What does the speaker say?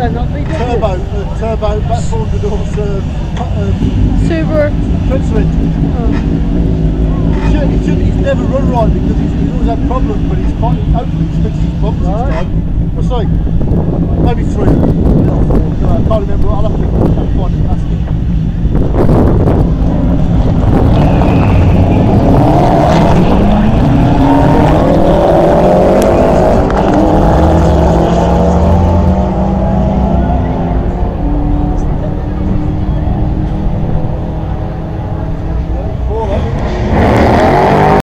Turbo, uh, turbo, back the doors, uh, um, Subaru. Switzerland. Oh. He should, he should, he's never run right because he's, he's always had problems, but he's fine. Hopefully he's fixed his problems right. this time. Maybe three. I can't remember. I'll have to find it.